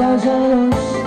大家都是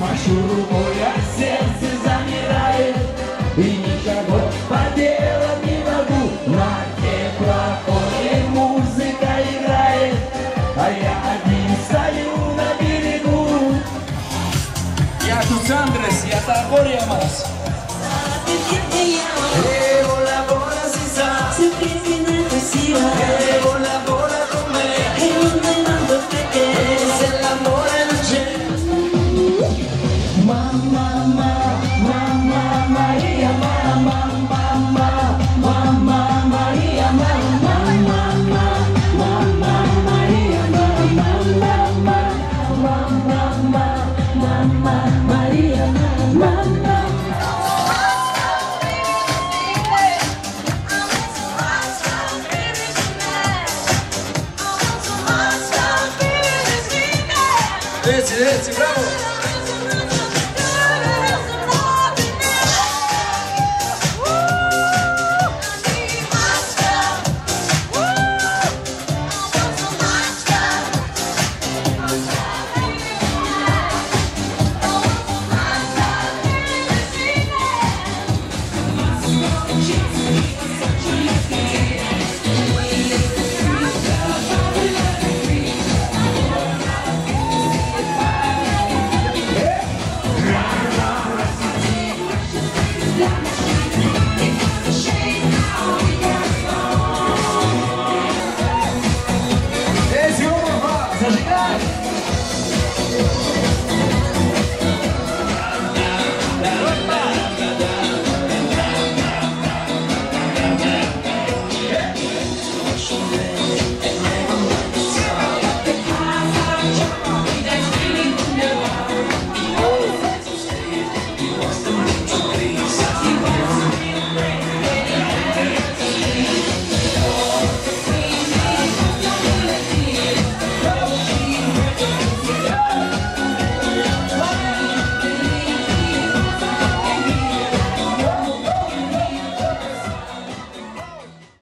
Машу рукой, а сердце замирает И ничего поделать не могу На теплофоне музыка играет А я один стою на берегу Я тут Андрес, я Таргориамас Sì, sì, bravo! Nation.